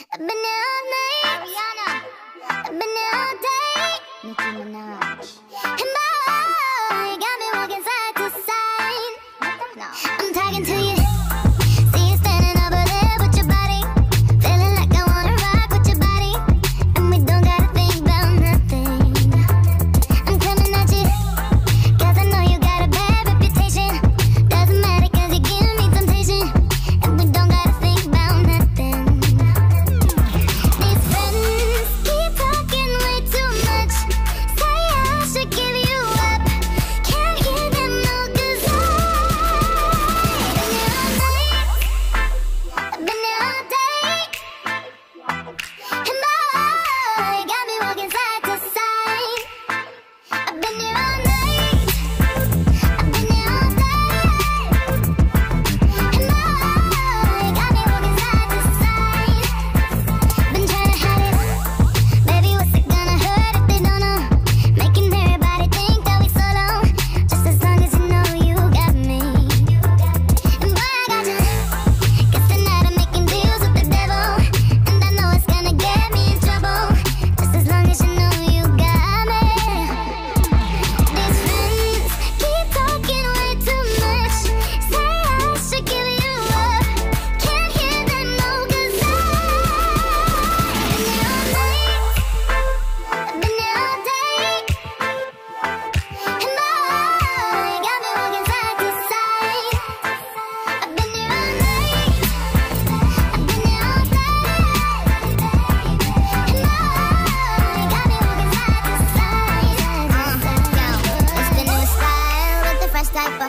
I've been. Ariana. I've been day. Nicki Minaj.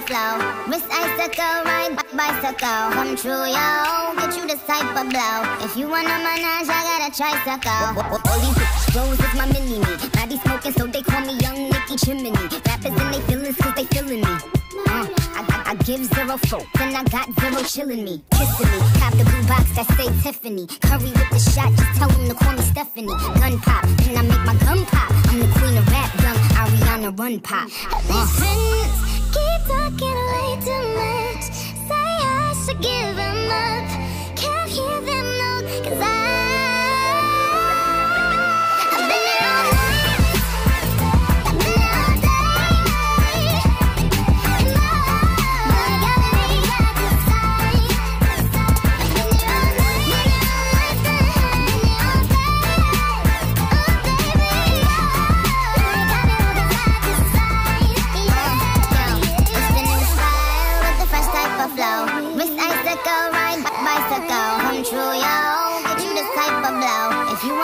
flow. Wrist icicle, ride bicycle. Come true, yo. Get you this type of blow. If you want a menage, I got a tricycle. All these bros is my mini me. Body smoking, so they call me Young Nicky Chimney. Rappers and they feelin' cause they feelin' me. Uh, I, I, give zero folk, then I got zero chillin' me, kissin' me. Cop the blue box that say Tiffany. Curry with the shot, just tell them to call me Stephanie. Gun pop, then I make my gun pop. I'm the queen of rap, young Ariana Run Pop. Uh. I can't wait too much. Say I should give up.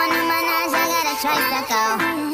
I got a choice to go.